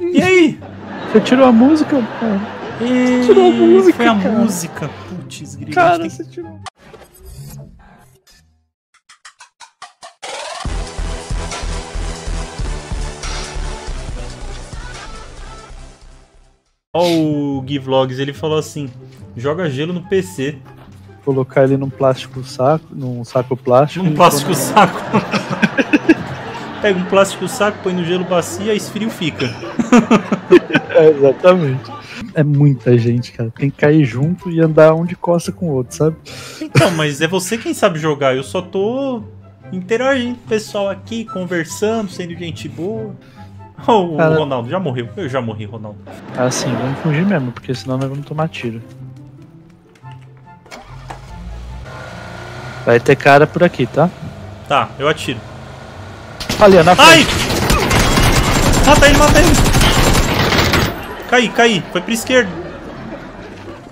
E aí? Você tirou a música, cara. E... tirou a música, Foi a cara. música. Putz, grilo. Cara, tem... você tirou. Ó o Gui Vlogs, ele falou assim: joga gelo no PC. Colocar ele num plástico saco, num saco plástico. Num plástico saco. Pega um plástico saco, põe no gelo bacia, esfria e fica. É, exatamente. É muita gente, cara. Tem que cair junto e andar um de costa com o outro, sabe? Então, mas é você quem sabe jogar. Eu só tô interagindo com o pessoal aqui, conversando, sendo gente boa. Ó, o Cara- Ronaldo já morreu. Eu já morri, Ronaldo. Assim, vamos fugir mesmo, porque senão nós vamos tomar tiro. Vai ter cara por aqui, tá? Tá, eu atiro. Ali, na Ai! frente. Mata ele, mata ele! Caí, caí. Foi pra esquerda.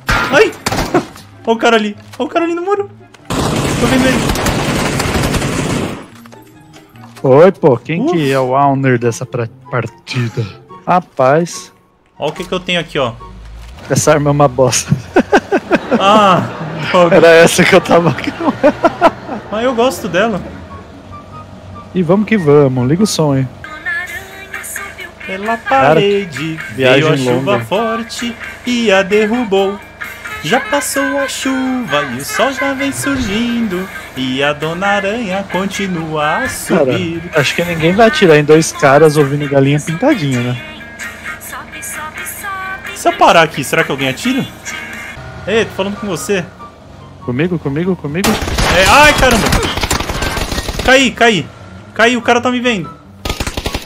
Ai! Olha o cara ali. Olha o cara ali no muro. Tô vendo ele. Oi, pô, quem Uf. que é o owner dessa partida? Rapaz, Olha o que, que eu tenho aqui, ó. essa arma é uma bosta. Ah! droga. Era essa que eu tava. Mas eu gosto dela. E vamos que vamos, liga o som aí. Pela parede veio a viagem chuva longa. forte e a derrubou. Já passou a chuva e o sol já vem surgindo. E a Dona Aranha continua a Cara, subir. acho que ninguém vai atirar em dois caras ouvindo galinha pintadinha, né? Se eu parar aqui, será que alguém atira? Ei, tô falando com você. Comigo, comigo, comigo. É, ai caramba! Caí, caí. Caí, o cara tá me vendo.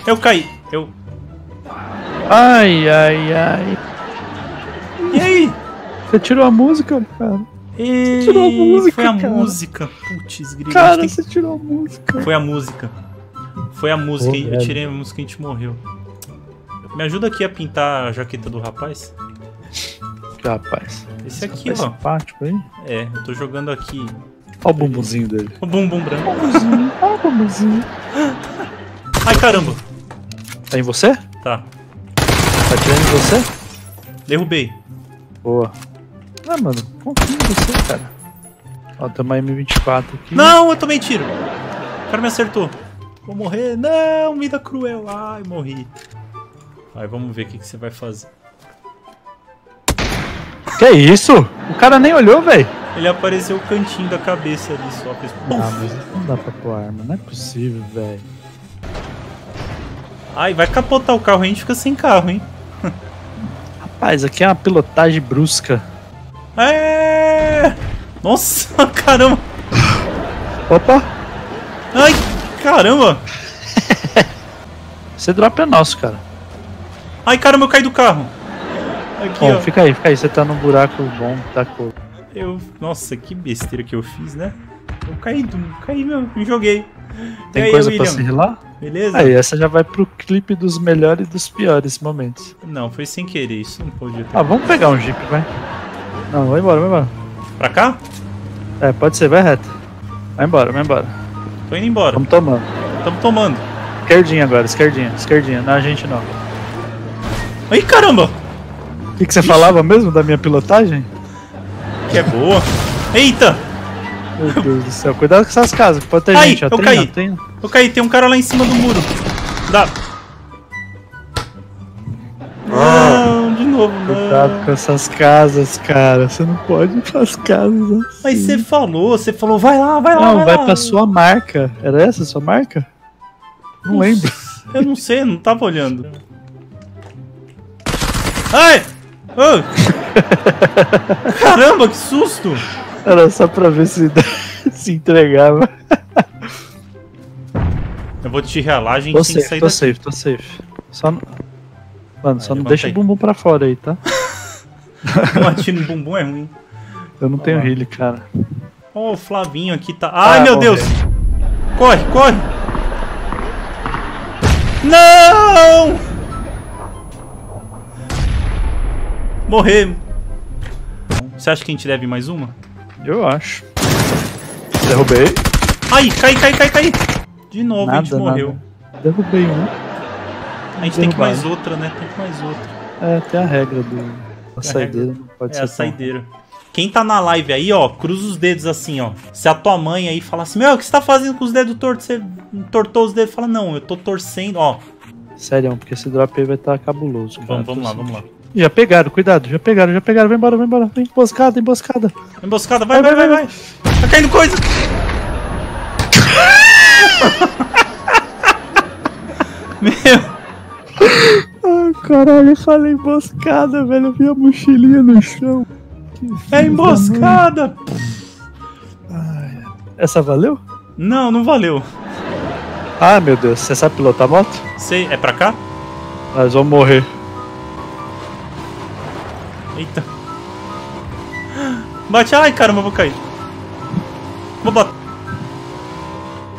Eu caí. Eu. Ai, ai, ai. E aí? Você tirou a música, cara? E... tirou a música, Foi a cara. música. Putz, grilo. Cara, tem que- você tirou a música. Foi a música. Foi a música. Ô, hein? eu tirei a música e a gente morreu. Me ajuda aqui a pintar a jaqueta do rapaz. Rapaz. Esse aqui, Rapaz ó. simpático, hein? É, eu tô jogando aqui Olha o bumbumzinho dele. o bumbum branco. Bumbumzinho, olha o bumbumzinho. Ai, caramba. Tá em você? Tá, Tá tirando em você? derrubei. Boa. Ah, mano, confio em você, cara. Ó, tem uma M24 aqui. Não, eu tomei tiro. O cara me acertou. Vou morrer. Não, vida cruel. Ai, morri. Aí, vamos ver o que, que você vai fazer. Que isso? O cara nem olhou, velho. Ele apareceu o cantinho da cabeça ali só. Fez... Ah, mas não dá pra pôr arma. Não é possível, velho. Ai, vai capotar o carro, a gente fica sem carro, hein? Rapaz, aqui é uma pilotagem brusca. É! Nossa, caramba! Opa! Ai, caramba! Esse drop é nosso, cara. Ai, caramba, eu caí do carro. Aqui, Bom, ó. fica aí, fica aí. Você tá num buraco bom, tá com. Eu... Nossa, que besteira que eu fiz, né? Eu caí, caí meu, me joguei. Tem aí, coisa William? pra se rilar? Beleza? Aí, essa já vai pro clipe dos melhores e dos piores momentos. Não, foi sem querer, isso não podia ter. Ah, vamos pegar um jeep, vai. Não, vai embora, vai embora. Pra cá? É, pode ser, vai reto. Vai embora, vai embora. Tô indo embora. Vamos tomando. Tamo tomando. Esquerdinha agora, esquerdinha, esquerdinha. Não, a gente não. Ai, caramba! O que, que você falava mesmo da minha pilotagem? Que é boa. Eita! Meu Deus do céu, cuidado com essas casas, pode ter Ai, gente. eu caí. Eu caí, tem um cara lá em cima do muro. Dá. Não, de novo, Cuidado com essas casas, cara. Você não pode ir pras casas assim. Mas você falou, você falou, vai lá, vai lá. Não, vai lá. pra sua marca. Era essa a sua marca? Não lembro. Eu não sei, não tava olhando. Ai! Ô! Caramba, que susto! Era só pra ver se se entregava. Eu vou te ralar, a gente Tô tem que safe, sair tô daqui. safe, tô safe. Só não... Mano, só não deixa aí. o bumbum pra fora aí, tá? Atiro no bumbum é ruim. Eu não tenho lá. healing, cara. Ó, o Flavinho aqui tá. Ai, Ah, meu morreu. Deus! Corre, corre! Não! Morrer. Você acha que a gente deve mais uma? Eu acho. Derrubei. Ai, cai, cai, cai, cai! De novo, a gente Nada, morreu. nada. Derrubei um. A gente tem que mais outra, né? Tem que mais outra. É, tem a regra do. A saideira não pode É ser. a tão- saideira. Quem tá na live aí, ó, cruza os dedos assim, ó. Se a tua mãe aí falar assim, meu, o que você tá fazendo com os dedos tortos? Você entortou os dedos? Fala, não, eu tô torcendo, ó. Sério, porque esse drop aí vai estar cabuloso. cara. Vamos, vamos lá, vamos lá. Já pegaram, cuidado, já pegaram, já pegaram. Vai embora, vai embora. Vem, emboscada, emboscada. Emboscada, vai, vai, vai, vai. Tá caindo coisa. Meu, Ai, caralho, eu falei emboscada, velho. Eu vi a mochilinha no chão. Que é da emboscada. Ai, essa valeu? Não, não valeu. Ah, meu Deus, você sabe pilotar moto? Sei, é pra cá? Nós vamos morrer. Eita. Bate, ai caramba, eu vou cair. Vou bater.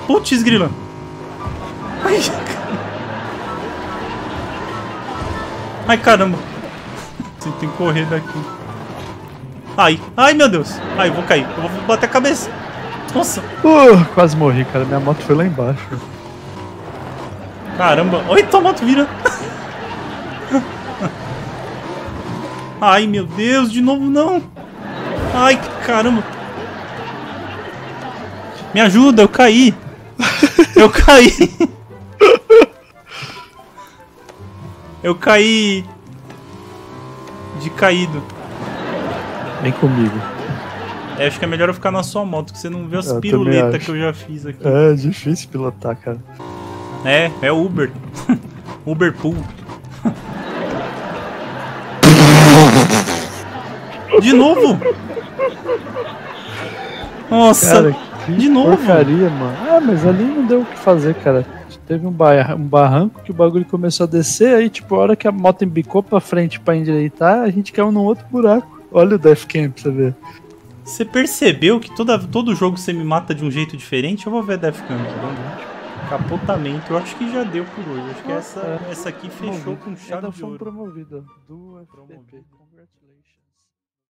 Putz, grila. Ai, ai caramba. Você tem que correr daqui. Ai, ai meu Deus. Ai, eu vou cair. Eu vou bater a cabeça. Nossa, Uh, quase morri, cara. Minha moto foi lá embaixo. Caramba. Oi, tua moto vira. Ai, meu Deus, de novo não. Ai, caramba. Me ajuda, eu caí. Eu caí. Eu caí de caído. Vem comigo. É, acho que é melhor eu ficar na sua moto, que você não vê as Eu piruletas que eu já fiz aqui. É difícil pilotar, cara. É, é Uber. Uber Pool. De novo? Nossa, Cara, de novo? porcaria, mano. Ah, mas ali não deu o que fazer, cara. Teve um, barra- um barranco que o bagulho começou a descer, aí, tipo, a hora que a moto embicou pra frente pra endireitar, a gente caiu num outro buraco. Olha o Death Camp pra você ver. você percebeu que toda, todo jogo você me mata de um jeito diferente? Eu vou ver Death Camp. Capotamento, eu acho que já deu por hoje. Acho que essa, essa aqui fechou com chave Ainda de ouro. promovida do FPP. Promovido. Congratulations.